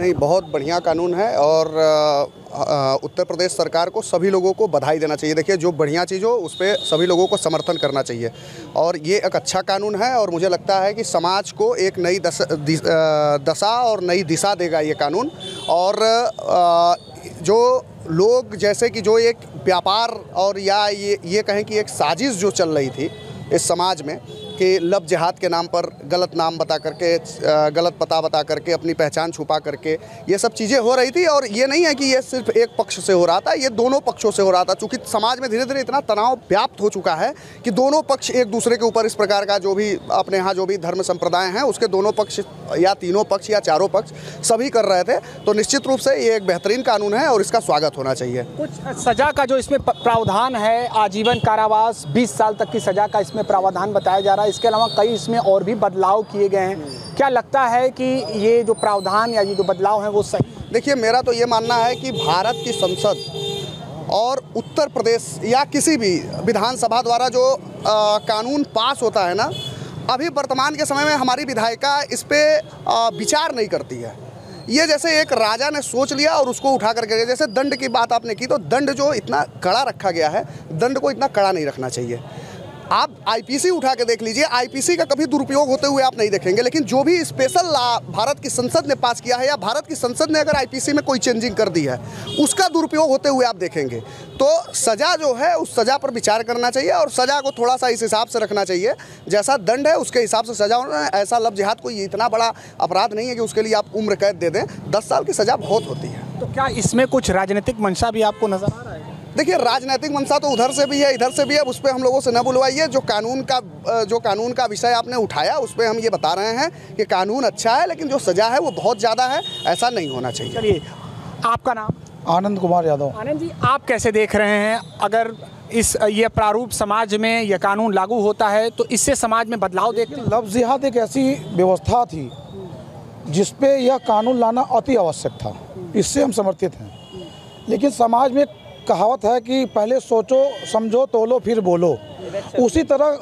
नहीं बहुत बढ़िया कानून है और उत्तर प्रदेश सरकार को सभी लोगों को बधाई देना चाहिए। देखिए जो बढ़िया चीज़ हो उस पर सभी लोगों को समर्थन करना चाहिए। और ये एक अच्छा कानून है और मुझे लगता है कि समाज को एक नई दशा और नई दिशा देगा ये कानून। और अ, जो लोग, जैसे कि जो एक व्यापार और या ये ये कहें कि एक साजिश जो चल रही थी इस समाज में कि लब जिहाद के नाम पर गलत नाम बता करके गलत पता बता करके, अपनी पहचान छुपा करके ये सब चीज़ें हो रही थी। और ये नहीं है कि ये सिर्फ़ एक पक्ष से हो रहा था, ये दोनों पक्षों से हो रहा था। चूँकि समाज में धीरे धीरे इतना तनाव व्याप्त हो चुका है कि दोनों पक्ष एक दूसरे के ऊपर इस प्रकार का जो भी, अपने यहाँ जो भी धर्म संप्रदाय हैं, उसके दोनों पक्ष या तीनों पक्ष या चारों पक्ष सभी कर रहे थे। तो निश्चित रूप से ये एक बेहतरीन कानून है और इसका स्वागत होना चाहिए। कुछ सजा का जो इसमें प्रावधान है, आजीवन कारावास 20 साल तक की सजा का इसमें प्रावधान बताया जा रहा है। इसके अलावा कई इसमें और भी बदलाव किए गए हैं। क्या लगता है कि ये जो प्रावधान या ये जो बदलाव हैं वो सही देखिए मेरा तो ये मानना है कि भारत की संसद और उत्तर प्रदेश या किसी भी विधानसभा द्वारा जो अ, कानून पास होता है ना अभी वर्तमान के समय में हमारी विधायिका इस पर विचार नहीं करती है। ये जैसे एक राजा ने सोच लिया और उसको उठा करके गया जैसे दंड की बात आपने की तो दंड जो इतना कड़ा रखा गया है दंड को इतना कड़ा नहीं रखना चाहिए। आप आईपीसी उठा के देख लीजिए। आईपीसी का कभी दुरुपयोग होते हुए आप नहीं देखेंगे, लेकिन जो भी स्पेशल लॉ भारत की संसद ने पास किया है या भारत की संसद ने अगर आईपीसी में कोई चेंजिंग कर दी है, उसका दुरुपयोग होते हुए आप देखेंगे। तो सज़ा जो है, उस सज़ा पर विचार करना चाहिए और सज़ा को थोड़ा सा इस हिसाब से रखना चाहिए। जैसा दंड है, उसके हिसाब से सज़ा होना ऐसा लब जिहाद कोई इतना बड़ा अपराध नहीं है कि उसके लिए आप उम्र कैद दे दें। दस साल की सज़ा बहुत होती है। तो क्या इसमें कुछ राजनीतिक मंशा भी आपको नज़र आ रहा है? देखिए राजनीतिक मंशा तो उधर से भी है इधर से भी है उस पर हम लोगों से न बुलवाइए। जो कानून का जो कानून का विषय आपने उठाया उस पर हम ये बता रहे हैं कि कानून अच्छा है लेकिन जो सज़ा है वो बहुत ज़्यादा है ऐसा नहीं होना चाहिए। चलिए आपका नाम? आनंद कुमार यादव। आनंद जी आप कैसे देख रहे हैं? अगर इस ये प्रारूप समाज में यह कानून लागू होता है तो इससे समाज में बदलाव देखते हैं? लफ्ज़ जिहाद एक ऐसी व्यवस्था थी जिस पे यह कानून लाना अति आवश्यक था। इससे हम समर्थित हैं। लेकिन समाज में कहावत है कि पहले सोचो समझो तोलो फिर बोलो। उसी तरह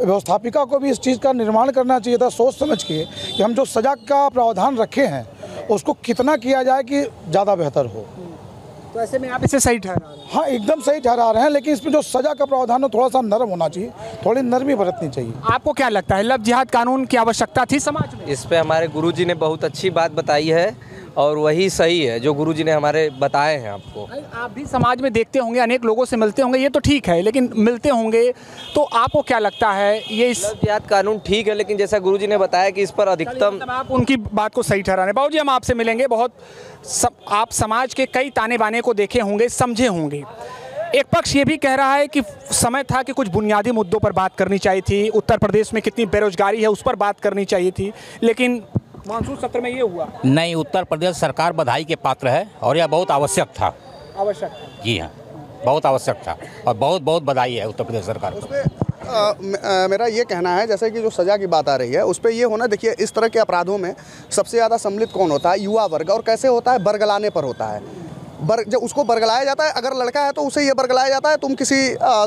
व्यवस्थापिका को भी इस चीज़ का निर्माण करना चाहिए था सोच समझ के कि हम जो सजा का प्रावधान रखे हैं उसको कितना किया जाए कि ज़्यादा बेहतर हो। तो ऐसे में आप इसे सही ठहरा रहे हैं? हाँ एकदम सही ठहरा रहे हैं लेकिन इसमें जो सजा का प्रावधान है थोड़ा सा नरम होना चाहिए थोड़ी नरमी बरतनी चाहिए। आपको क्या लगता है लब जिहाद कानून की आवश्यकता थी समाज में? इस पर हमारे गुरुजी ने बहुत अच्छी बात बताई है और वही सही है जो गुरुजी ने हमारे बताए हैं आपको। आप भी समाज में देखते होंगे अनेक लोगों से मिलते होंगे ये तो ठीक है लेकिन मिलते होंगे तो आपको क्या लगता है ये इस जिहाद कानून ठीक है लेकिन जैसा गुरुजी ने बताया कि इस पर अधिकतम मतलब आप उनकी बात को सही ठहरा रहे हैं बाबू जी हम आपसे मिलेंगे बहुत सब, आप समाज के कई ताने बाने को देखे होंगे समझे होंगे। एक पक्ष ये भी कह रहा है कि समय था कि कुछ बुनियादी मुद्दों पर बात करनी चाहिए थी उत्तर प्रदेश में कितनी बेरोजगारी है उस पर बात करनी चाहिए थी लेकिन मानसून सत्र में ये हुआ? नहीं उत्तर प्रदेश सरकार बधाई के पात्र है और यह बहुत आवश्यक था। आवश्यक जी हाँ बहुत आवश्यक था और बहुत बहुत बधाई है उत्तर प्रदेश सरकार को। मेरा ये कहना है जैसे कि जो सज़ा की बात आ रही है उस पर ये होना देखिए इस तरह के अपराधों में सबसे ज़्यादा सम्मिलित कौन होता है? युवा वर्ग। और कैसे होता है? बरगलाने पर होता है। बर, जब उसको बरगलाया जाता है, अगर लड़का है तो उसे ये बरगलाया जाता है, तुम किसी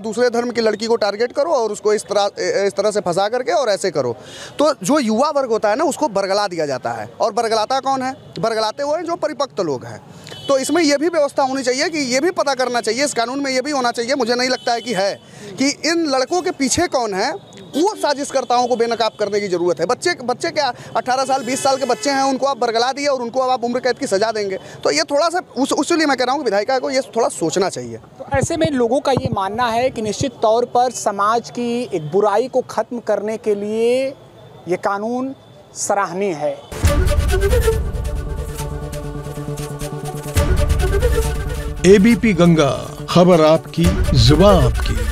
दूसरे धर्म की लड़की को टारगेट करो और उसको इस तरह इस तरह से फंसा करके और ऐसे करो। तो जो युवा वर्ग होता है ना, उसको बरगला दिया जाता है। और बरगलाता कौन है? बरगलाते हुए जो परिपक्व लोग हैं। तो इसमें यह भी व्यवस्था होनी चाहिए कि ये भी पता करना चाहिए, इस कानून में ये भी होना चाहिए। मुझे नहीं लगता है कि है कि इन लड़कों के पीछे कौन है वो साजिशकर्ताओं को बेनकाब करने की ज़रूरत है। बच्चे बच्चे क्या 18 साल 20 साल के बच्चे हैं उनको आप बरगला दिए और उनको अब आप उम्र कैद की सजा देंगे। तो ये थोड़ा सा उस उसलिए मैं कह रहा हूँ कि विधायिका को ये थोड़ा सोचना चाहिए। तो ऐसे में लोगों का ये मानना है कि निश्चित तौर पर समाज की एक बुराई को खत्म करने के लिए ये कानून सराहनीय है। एबीपी गंगा खबर आपकी जुबा आपकी।